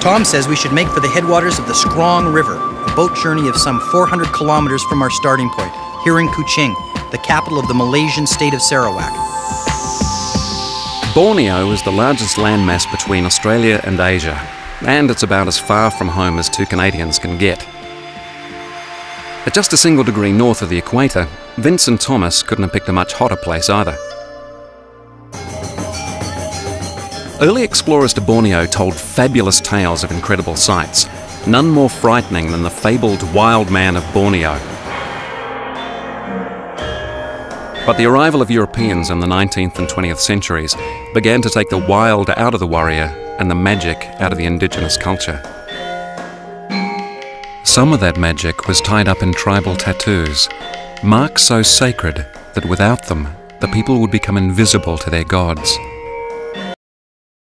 Tom says we should make for the headwaters of the Skrang River, a boat journey of some 400 kilometers from our starting point, here in Kuching, the capital of the Malaysian state of Sarawak. Borneo is the largest landmass between Australia and Asia, and it's about as far from home as two Canadians can get. At just a single degree north of the equator, Vincent Thomas couldn't have picked a much hotter place either. Early explorers to Borneo told fabulous tales of incredible sights, none more frightening than the fabled wild man of Borneo. But the arrival of Europeans in the 19th and 20th centuries began to take the wild out of the warrior and the magic out of the indigenous culture. Some of that magic was tied up in tribal tattoos, marks so sacred that without them, the people would become invisible to their gods.